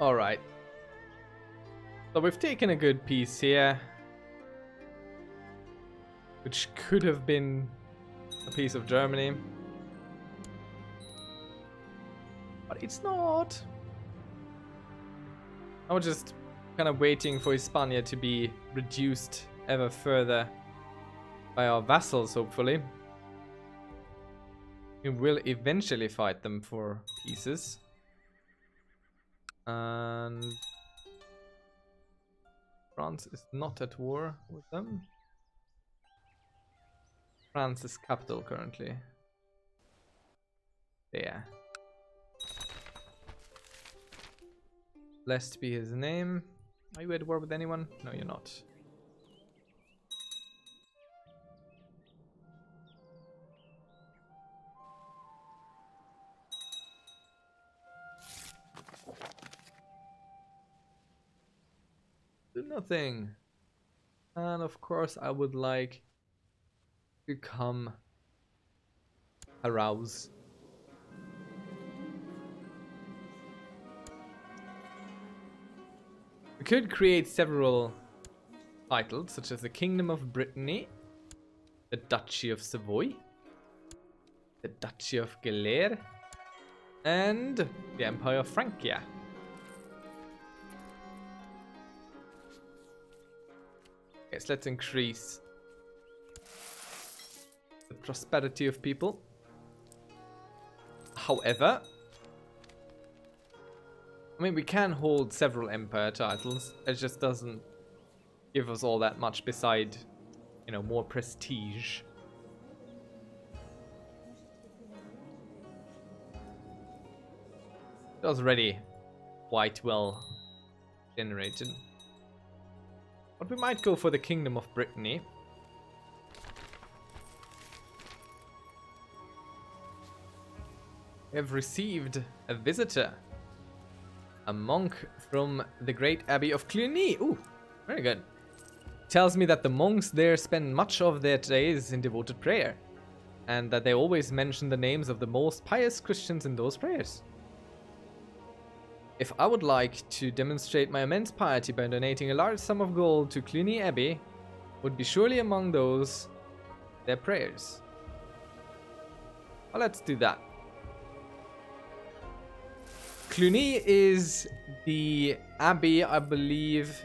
Alright. So we've taken a good piece here. Which could have been a piece of Germany. But it's not. I was just kind of waiting for Hispania to be reduced ever further by our vassals, hopefully. We will eventually fight them for pieces. And France is not at war with them. France's capital currently. Yeah. Blessed be his name. Are you at war with anyone? No, you're not. Nothing. And of course I would like to come arouse. We could create several titles, such as the Kingdom of Brittany, the Duchy of Savoy, the Duchy of Galere, and the Empire of Francia. Yes, let's increase the prosperity of people. However, I mean, we can hold several Empire titles. It just doesn't give us all that much beside, you know, more prestige. That was already quite well generated. But we might go for the Kingdom of Brittany. We have received a visitor. A monk from the great abbey of Cluny. Ooh, very good. Tells me that the monks there spend much of their days in devoted prayer. And that they always mention the names of the most pious Christians in those prayers. If I would like to demonstrate my immense piety by donating a large sum of gold to Cluny Abbey, would be surely among those their prayers. Well, let's do that. Cluny is the abbey, I believe.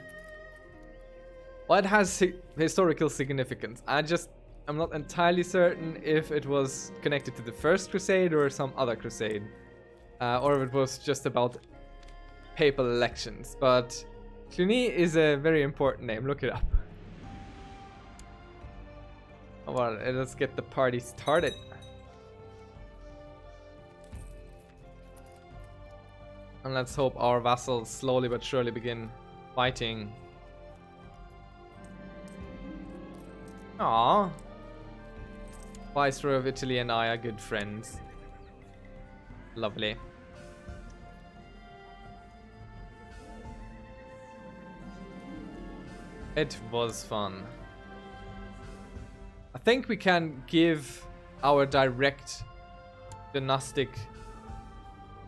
Well, it has historical significance. I just, I'm not entirely certain if it was connected to the First Crusade or some other crusade. Uh, or if it was just about papal elections. But Cluny is a very important name. Look it up. Well, let's get the party started. And let's hope our vassals slowly but surely begin fighting. Ah, Viceroy of Italy and I are good friends. Lovely. It was fun. I think we can give our direct dynastic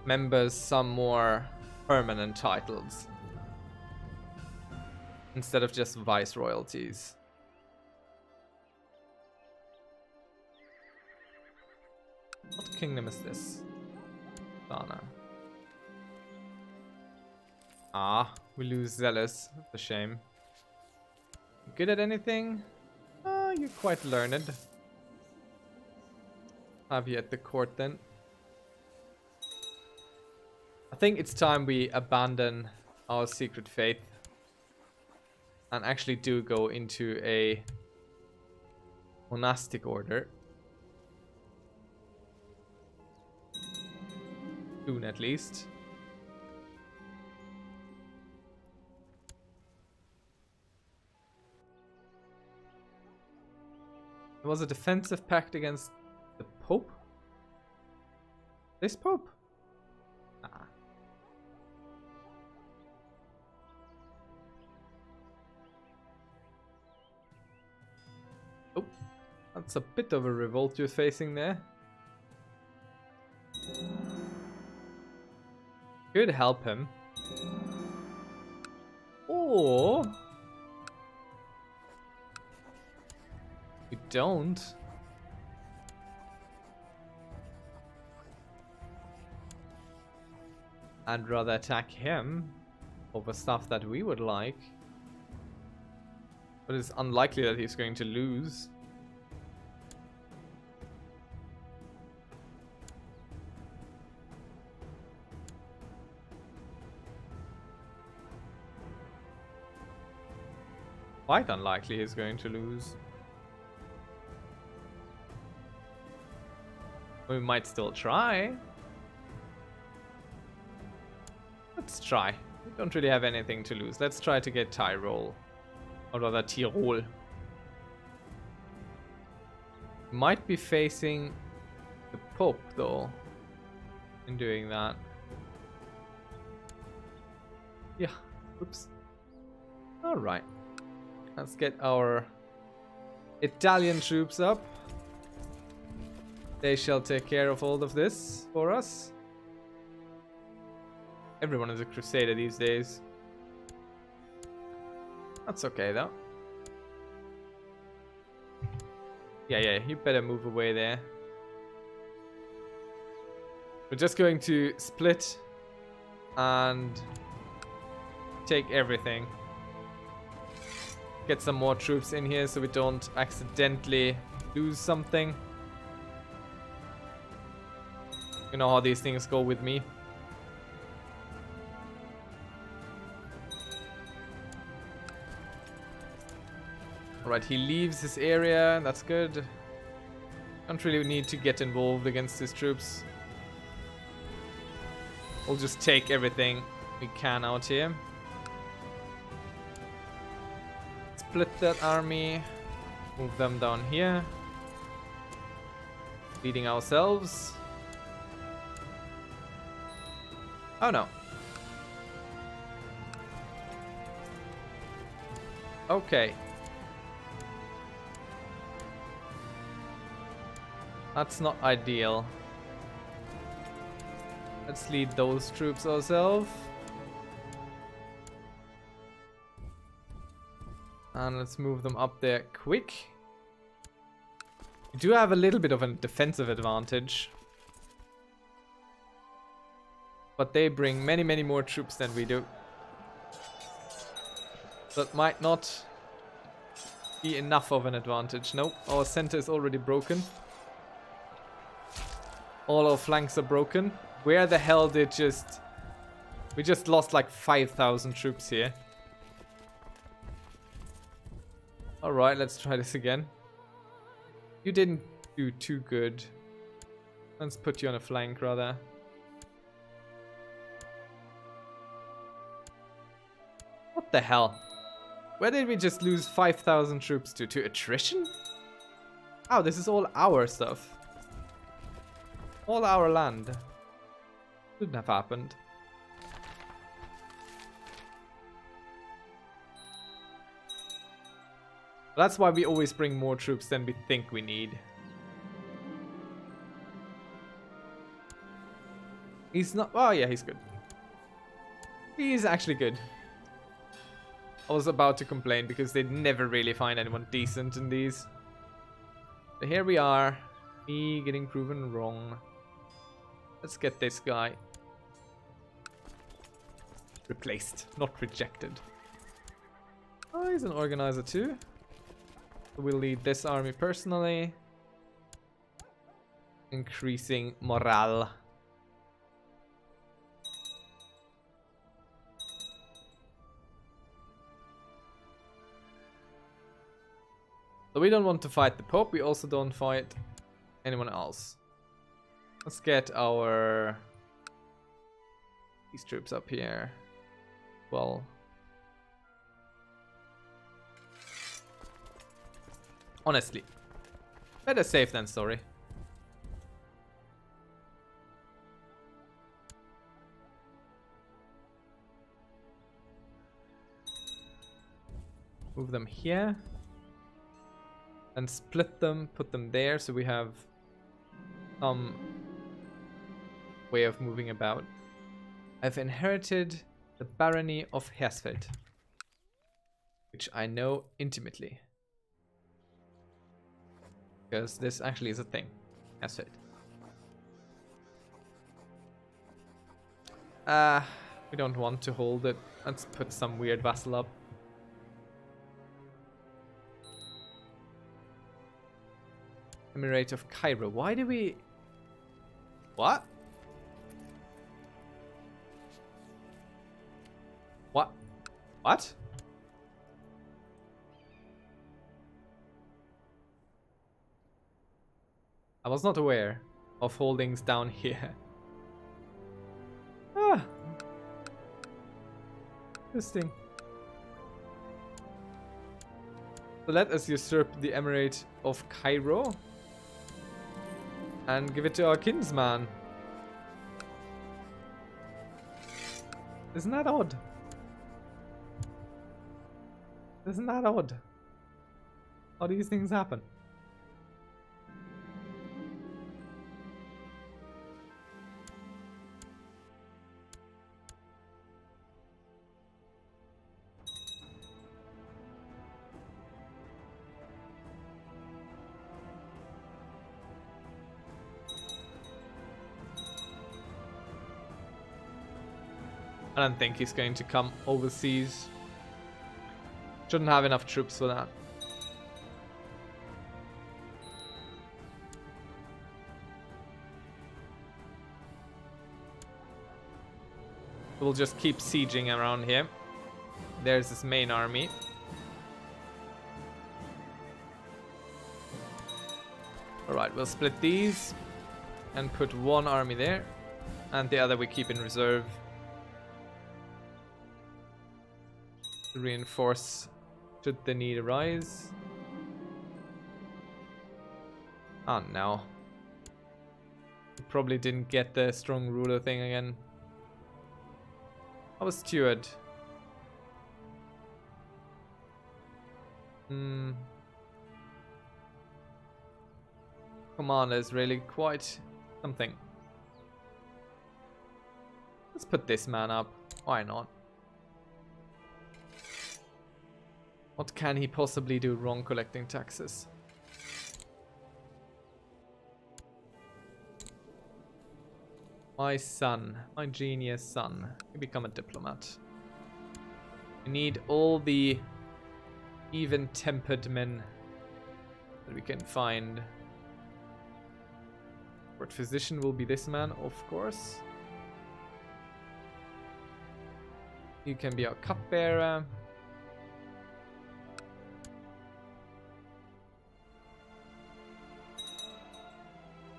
members some more permanent titles. Instead of just vice royalties. What kingdom is this? Dana. Ah, we lose Zealous. That's a shame. Good at anything? Oh, you're quite learned. Have you at the court then? I think it's time we abandon our secret faith and actually do go into a monastic order. Soon at least. Was a defensive pact against the Pope? This Pope? Oh, That's a bit of a revolt you're facing there. Could help him. Or don't. I'd rather attack him over stuff that we would like. But it's unlikely that he's going to lose. Quite unlikely he's going to lose. We might still try. Let's try. We don't really have anything to lose. Let's try to get Tyrol. Or rather Tirol. Might be facing the Pope though. In doing that. Yeah. Oops. Alright. Let's get our Italian troops up. They shall take care of all of this for us. Everyone is a crusader these days. That's okay though. Yeah, yeah, you better move away there. We're just going to split and take everything. Get some more troops in here so we don't accidentally lose something. You know how these things go with me. Alright, he leaves his area. That's good. Don't really need to get involved against his troops. We'll just take everything we can out here. split that army, move them down here, leading ourselves. Oh no. Okay. That's not ideal. Let's lead those troops ourselves. And let's move them up there quick. We do have a little bit of a defensive advantage. But they bring many, many more troops than we do. That might not be enough of an advantage. Nope, our center is already broken. All our flanks are broken. Where the hell did just... We just lost like 5,000 troops here. Alright, let's try this again. You didn't do too good. Let's put you on a flank, rather. The hell? Where did we just lose 5,000 troops to? To attrition? Oh, this is all our stuff. All our land. Couldn't have happened. That's why we always bring more troops than we think we need. He's not... Oh, yeah, he's good. He's actually good. I was about to complain because they never really find anyone decent in these. But here we are. Me getting proven wrong. Let's get this guy. Replaced, not rejected. Oh, he's an organizer too. We'll lead this army personally. Increasing morale. So we don't want to fight the Pope, we also don't fight anyone else. Let's get our these troops up here. Well, Honestly. Better safe than sorry. Move them here. And split them, put them there so we have some way of moving about. I've inherited the barony of Hersfeld. which I know intimately. Because this actually is a thing. It. Ah, uh, we don't want to hold it. Let's put some weird vassal up. Emirate of Cairo. Why do we... What? What? What? I was not aware of holdings down here. Ah. Interesting. So let us usurp the Emirate of Cairo and give it to our kinsman. Isn't that odd? Isn't that odd? How these things happen? Don't think he's going to come overseas. Shouldn't have enough troops for that. We'll just keep sieging around here. There's his main army. Alright, we'll split these and put one army there and the other we keep in reserve. Reinforce should the need arise. Oh no. Probably didn't get the strong ruler thing again. I was steward. Hmm. Commander is really quite something. Let's put this man up. Why not? What can he possibly do wrong collecting taxes? My son, my genius son, you become a diplomat. We need all the even-tempered men that we can find. Court physician will be this man, of course. You can be our cupbearer.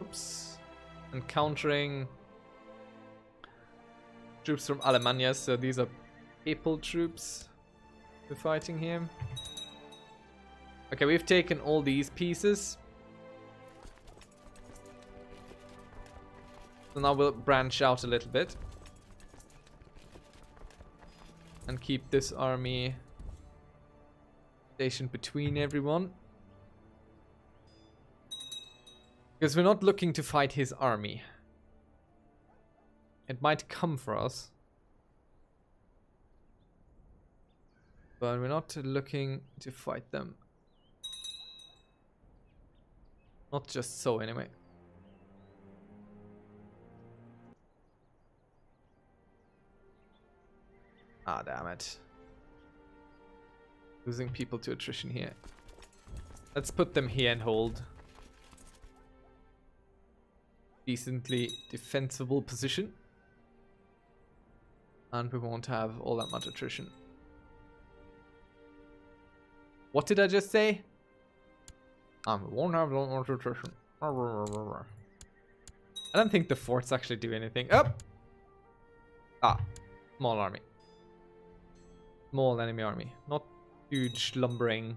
Oops. Encountering troops from Alemannia, so these are papal troops we're fighting here. Okay, we've taken all these pieces. So now we'll branch out a little bit. And keep this army stationed between everyone. Because we're not looking to fight his army. It might come for us. But we're not looking to fight them. Not just so, anyway. Ah, damn it. Losing people to attrition here. Let's put them here and hold decently defensible position. And we won't have all that much attrition. What did I just say? Um, we won't have that much attrition. I don't think the forts actually do anything. Up! Oh! Ah, small army. Small enemy army. Not huge lumbering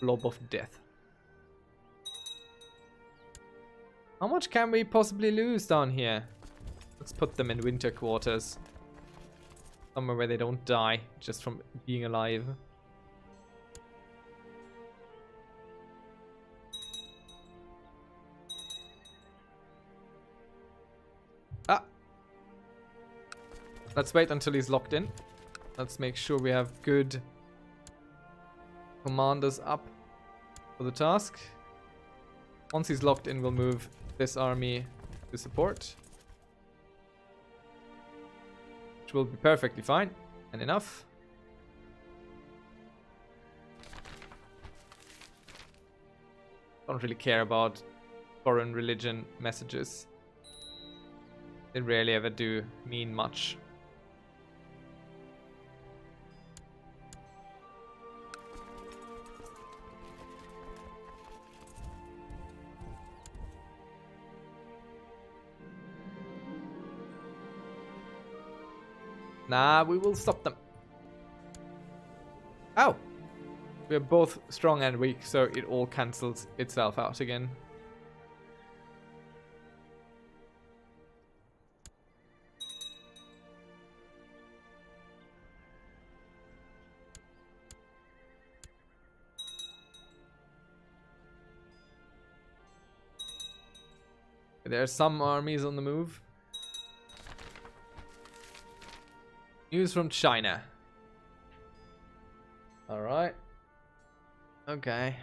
blob of death. How much can we possibly lose down here? Let's put them in winter quarters. Somewhere where they don't die just from being alive. Ah! Let's wait until he's locked in. Let's make sure we have good commanders up for the task. Once he's locked in, we'll move this army to support. Which will be perfectly fine and enough. Don't really care about foreign religion messages. They rarely ever do mean much. Nah, we will stop them. Oh! We're both strong and weak, so it all cancels itself out again. There are some armies on the move. News from China. Alright. Okay.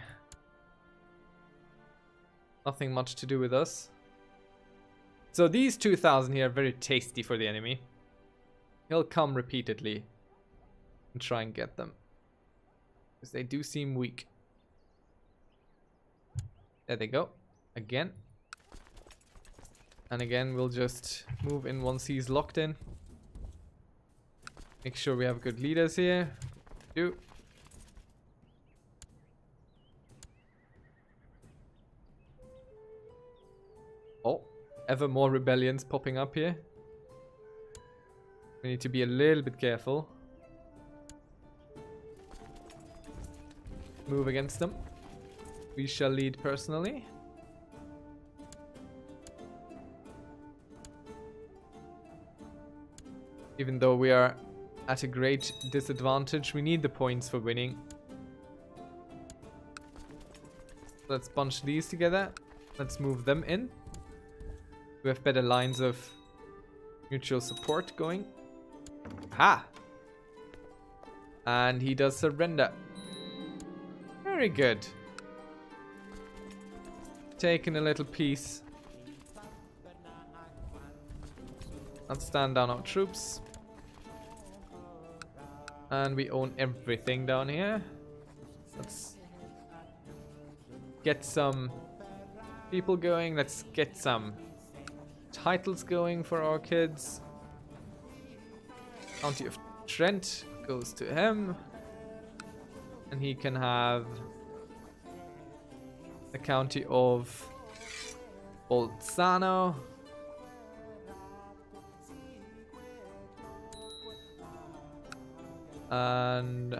Nothing much to do with us. So these 2000 here are very tasty for the enemy. He'll come repeatedly and try and get them. Because they do seem weak. There they go. Again. And again, we'll just move in once he's locked in. Make sure we have good leaders here. Do. Oh, ever more rebellions popping up here. We need to be a little bit careful. Move against them. We shall lead personally. Even though we are at a great disadvantage, we need the points for winning. Let's bunch these together. Let's move them in. We have better lines of mutual support going. Ha! And he does surrender. Very good. Taking a little piece. Let's stand down our troops. And we own everything down here. Let's get some people going. Let's get some titles going for our kids. County of Trent goes to him. And he can have the county of Bolzano. And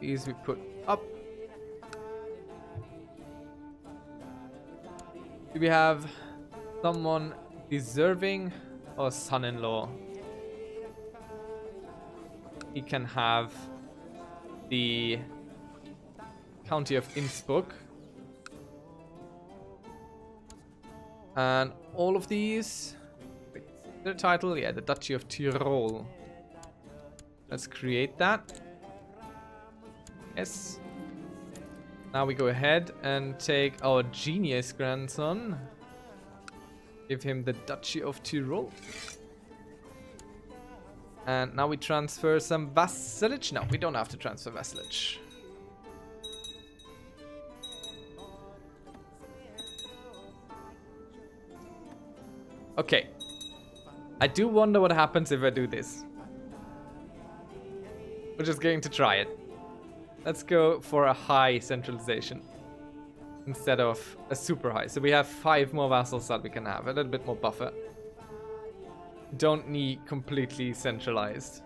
these we put up. Do we have someone deserving or son-in-law? He can have the county of Innsbruck. And all of these the title? Yeah, the Duchy of Tyrol. Let's create that. Yes. Now we go ahead and take our genius grandson. Give him the Duchy of Tyrol. And now we transfer some vassalage. No, we don't have to transfer vassalage. Okay, I do wonder what happens if I do this. We're just going to try it. Let's go for a high centralization instead of a super high. So we have five more vassals that we can have, a little bit more buffer. Don't need completely centralized.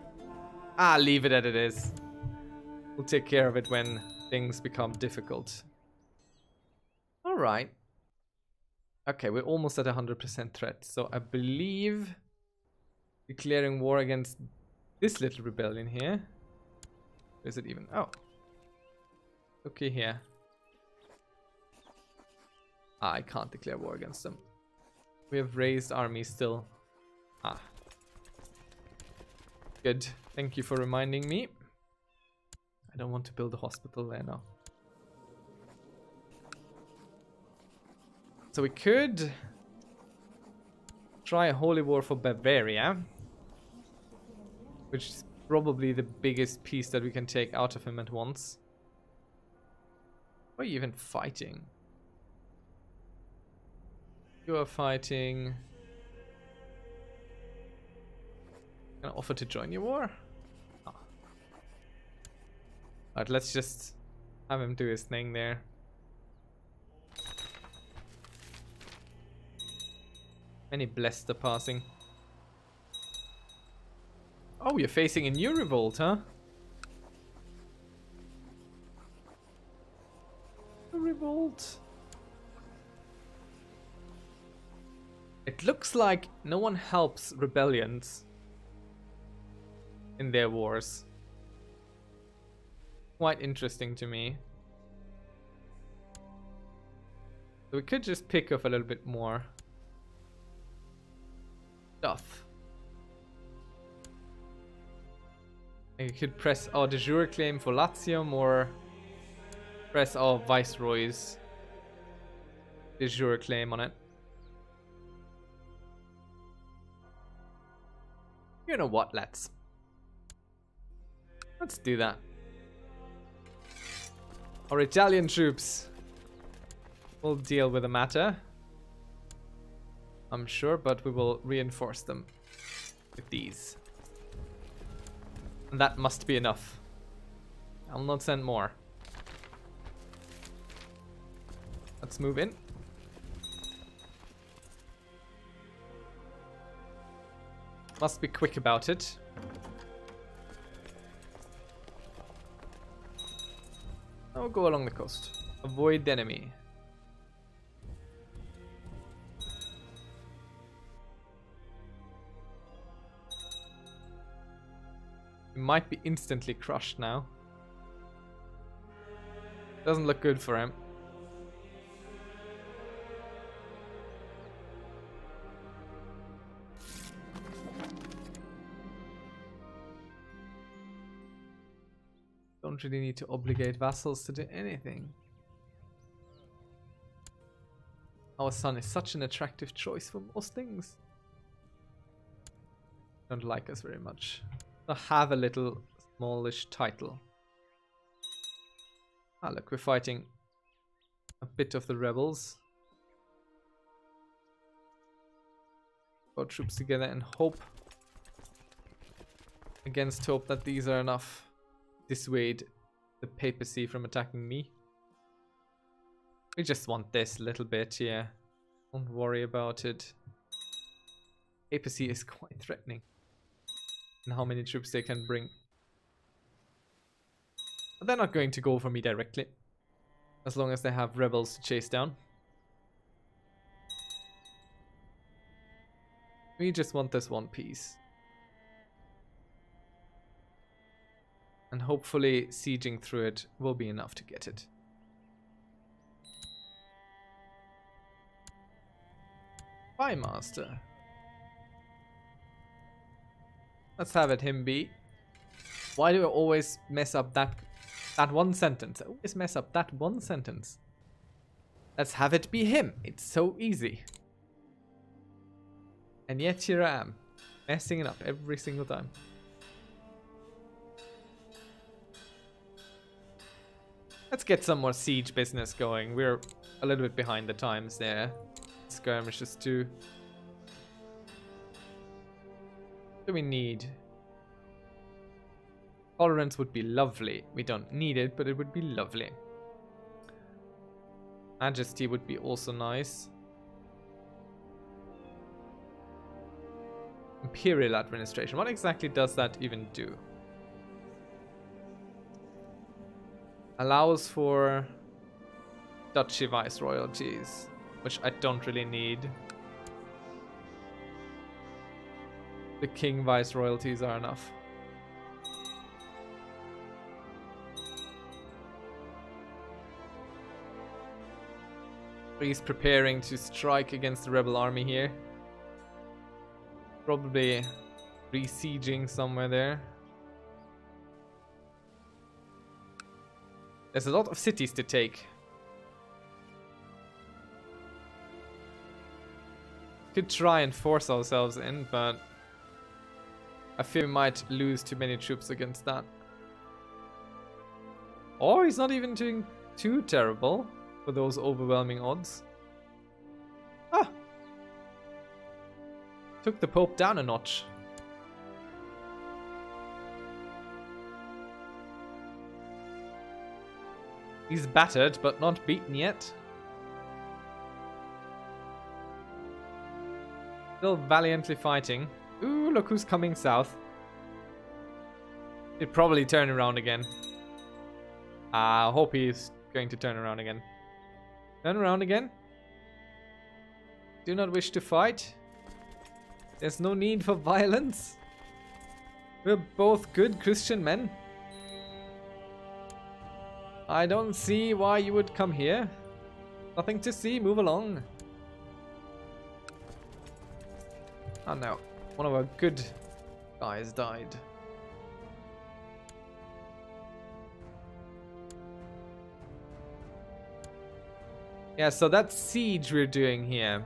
Ah, leave it as it is. We'll take care of it when things become difficult. Alright. Okay, we're almost at 100% threat, so I believe declaring war against this little rebellion here. Is it even? Oh. Okay, here. Ah, I can't declare war against them. We have raised armies still. Ah. Good. Thank you for reminding me. I don't want to build a hospital there now. So we could try a holy war for Bavaria. Which is probably the biggest piece that we can take out of him at once. Why Are you even fighting? You are fighting... Can I offer to join your war? Oh. Alright, let's just have him do his thing there. Many blessed the passing. Oh, you're facing a new revolt, huh? A revolt. It looks like no one helps rebellions in their wars. Quite interesting to me. We could just pick up a little bit more stuff. You could press our de jure claim for Latium or press our viceroy's de jure claim on it. You know what, let's. Let's do that. Our Italian troops will deal with the matter. I'm sure, but we will reinforce them with these. That must be enough. I'll not send more. Let's move in. Must be quick about it. I'll go along the coast. Avoid the enemy. Might be instantly crushed now. Doesn't look good for him. Don't really need to obligate vassals to do anything. Our son is such an attractive choice for most things. Don't like us very much have a little smallish title. Ah, look, we're fighting a bit of the rebels. Got troops together and hope against hope that these are enough dissuade the papacy from attacking me. We just want this little bit, yeah. Don't worry about it. Papacy is quite threatening and how many troops they can bring. But they're not going to go for me directly. As long as they have rebels to chase down. We just want this one piece. And hopefully sieging through it will be enough to get it. Bye, Master. Let's have it him be. Why do I always mess up that that one sentence? I always mess up that one sentence. Let's have it be him. It's so easy. And yet here I am, messing it up every single time. Let's get some more siege business going. We're a little bit behind the times there. Skirmishes too. Do we need? Tolerance would be lovely. We don't need it, but it would be lovely. Majesty would be also nice. Imperial administration. What exactly does that even do? Allows for duchy viceroyalties, which I don't really need. The king vice royalties are enough. He's preparing to strike against the rebel army here. Probably besieging somewhere there. There's a lot of cities to take. Could try and force ourselves in, but I fear we might lose too many troops against that. Or he's not even doing too terrible for those overwhelming odds. Ah! Took the Pope down a notch. He's battered, but not beaten yet. Still valiantly fighting. Look who's coming south. He'd probably turn around again. I hope he's going to turn around again. Turn around again. Do not wish to fight. There's no need for violence. We're both good Christian men. I don't see why you would come here. Nothing to see, move along. Oh no, one of our good guys died. Yeah, so that siege we're doing here.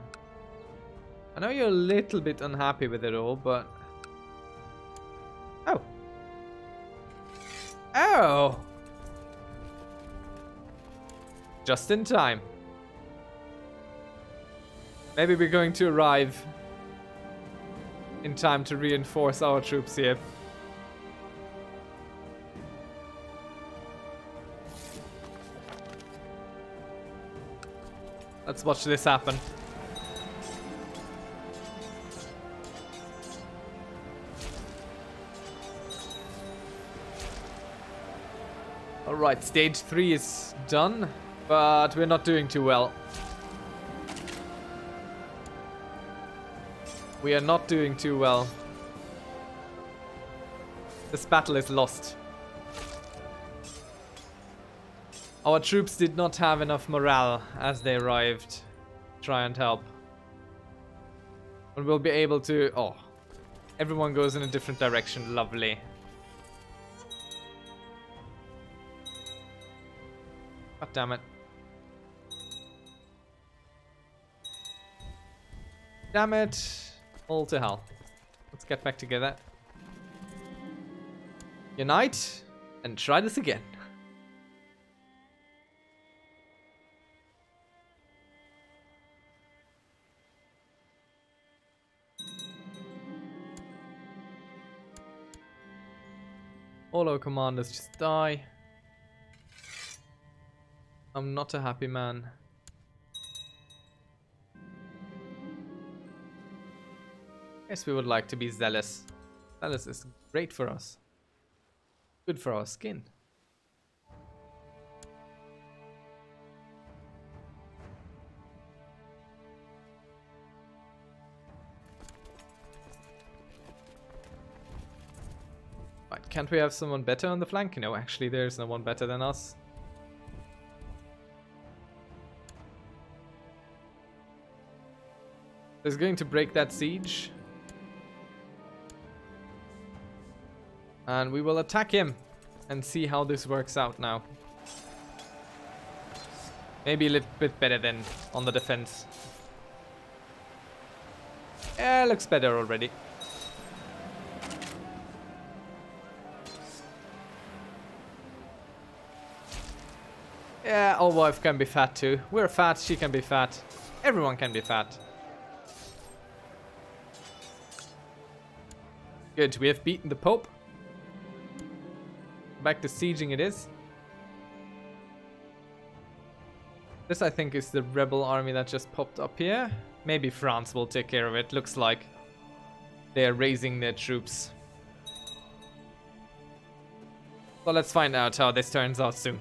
I know you're a little bit unhappy with it all, but... Oh. Oh! Just in time. Maybe we're going to arrive in time to reinforce our troops here. Let's watch this happen. Alright, stage 3 is done. But we're not doing too well. We are not doing too well. This battle is lost. Our troops did not have enough morale as they arrived. Try and help. But we'll be able to... Oh. Everyone goes in a different direction. Lovely. God damn it. Damn it. All to hell. Let's get back together. Unite and try this again. All our commanders just die. I'm not a happy man. Yes, we would like to be zealous. Zealous is great for us. Good for our skin. Right, can't we have someone better on the flank? No, actually there's no one better than us. Is going to break that siege. And we will attack him and see how this works out now. Maybe a little bit better than on the defense. Yeah, looks better already. Yeah, our wife can be fat too. We're fat, she can be fat. Everyone can be fat. Good, we have beaten the Pope back to sieging it is. This, I think, is the rebel army that just popped up here. Maybe France will take care of it. Looks like they're raising their troops. So let's find out how this turns out soon.